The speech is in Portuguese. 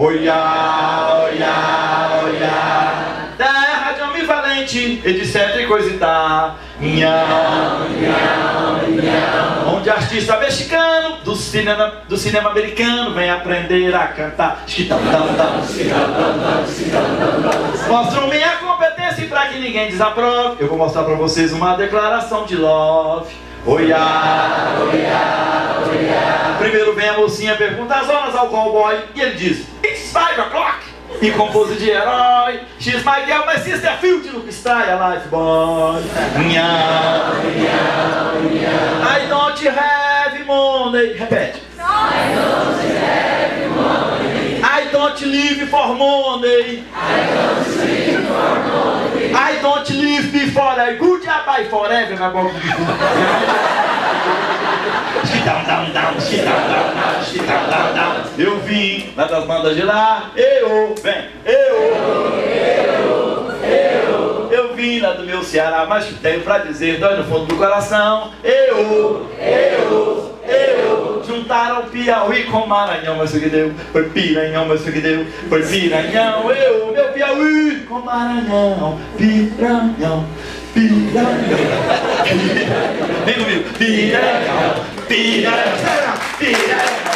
Olhar, olhar, olhar. Terra de homem valente, etc e coisa e tá. Onde artista mexicano do cinema, do cinema americano vem aprender a cantar. Mostro minha competência pra que ninguém desaprove, eu vou mostrar pra vocês uma declaração de love. Oiá, oiá, oiá. Primeiro vem a mocinha, pergunta as horas ao cowboy e ele diz: O'clock. E com pose de herói, She's my girl, my sister, Field no style, life boy. Nha. I don't have money. Repete. I don't have money. I don't live for money. I don't live for money. I don't live before I good by forever, meu bom. Eu vim das bandas de lá, eu, vem, eu, eu, eu, eu vim lá do meu Ceará, mas tenho pra dizer, dói no fundo do coração, eu, eu, eu, juntaram Piauí com Maranhão, mas o que deu, foi Piranhão, mas o que deu, foi Piranhão, eu, meu Piauí com Maranhão, Piranhão. Piranhão, vem comigo, piranhão, piranhão, piranhão.